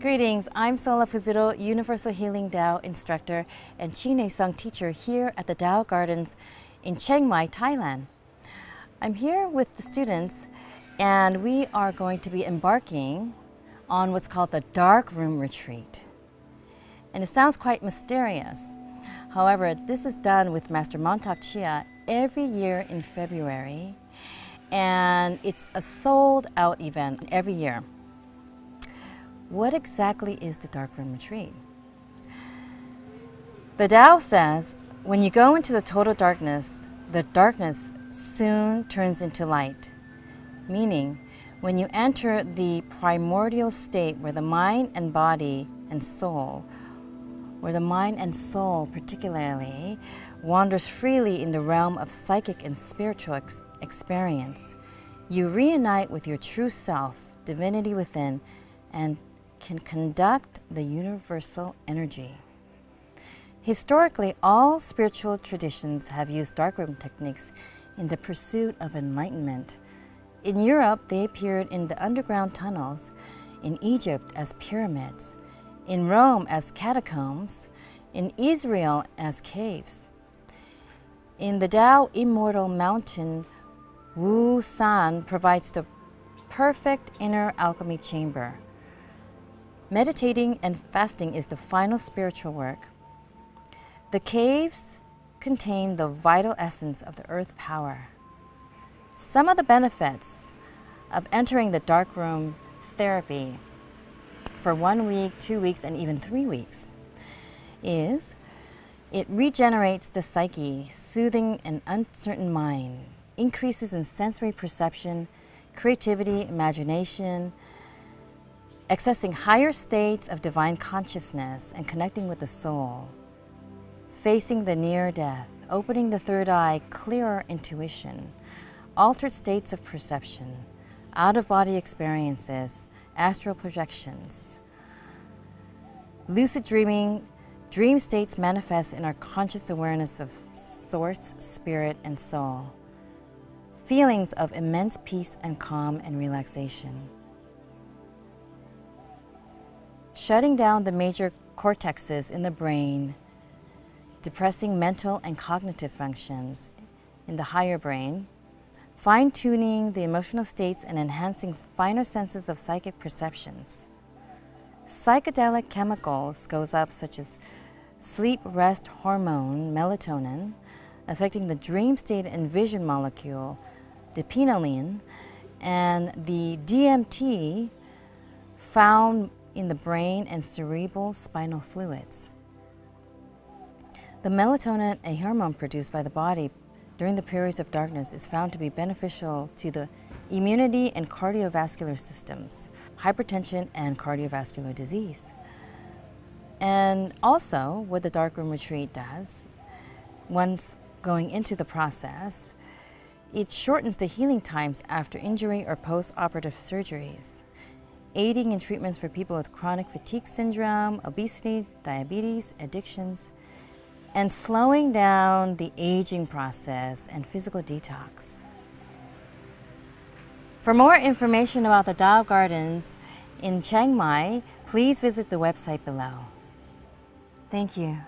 Greetings, I'm Solla Pizzuto, Universal Healing Tao instructor and Chi Nei Tsang teacher here at the Tao Gardens in Chiang Mai, Thailand. I'm here with the students and we are going to be embarking on what's called the Dark Room Retreat. And it sounds quite mysterious. However, this is done with Master Mantak Chia every year in February and it's a sold out event every year. What exactly is the Dark Room Retreat? The Tao says when you go into the total darkness, the darkness soon turns into light, meaning when you enter the primordial state where the mind and body and soul, where the mind and soul particularly wanders freely in the realm of psychic and spiritual ex experience, you reunite with your true self, divinity within, and can conduct the universal energy. Historically, all spiritual traditions have used darkroom techniques in the pursuit of enlightenment. In Europe, they appeared in the underground tunnels, in Egypt as pyramids, in Rome as catacombs, in Israel as caves. In the Tao Immortal Mountain, Wu San provides the perfect inner alchemy chamber. Meditating and fasting is the final spiritual work. The caves contain the vital essence of the earth power. Some of the benefits of entering the dark room therapy for one week, two weeks, and even three weeks is it regenerates the psyche, soothing an uncertain mind, increases in sensory perception, creativity, imagination, accessing higher states of divine consciousness and connecting with the soul facing the near death, opening the third eye, clearer intuition, altered states of perception, out of body experiences, astral projections. Lucid dreaming, dream states manifest in our conscious awareness of source, spirit, and soul. Feelings of immense peace and calm and relaxation. Shutting down the major cortexes in the brain depressing mental and cognitive functions in the higher brain, fine-tuning the emotional states and enhancing finer senses of psychic perceptions. Psychedelic chemicals goes up such as sleep rest hormone melatonin, affecting the dream state and vision molecule, dopamine, and the DMT found in the brain and cerebral spinal fluids. The melatonin, a hormone produced by the body during the periods of darkness, is found to be beneficial to the immunity and cardiovascular systems, hypertension and cardiovascular disease. And also, what the darkroom retreat does, once going into the process, it shortens the healing times after injury or post-operative surgeries, aiding in treatments for people with chronic fatigue syndrome, obesity, diabetes, addictions, and slowing down the aging process and physical detox. For more information about the Tao Gardens in Chiang Mai, please visit the website below. Thank you.